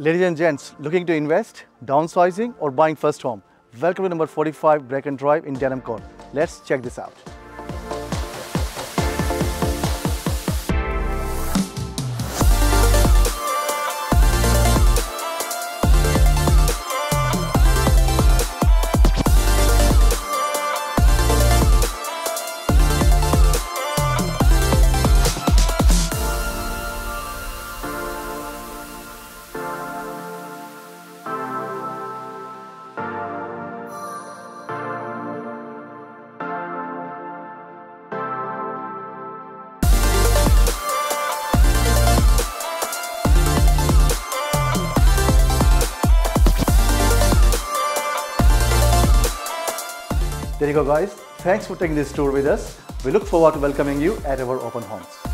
Ladies and gents, looking to invest, downsizing, or buying first home? Welcome to number 45 Bracken Drive in Denham Court. Let's check this out. There you go guys. Thanks for taking this tour with us. We look forward to welcoming you at our open homes.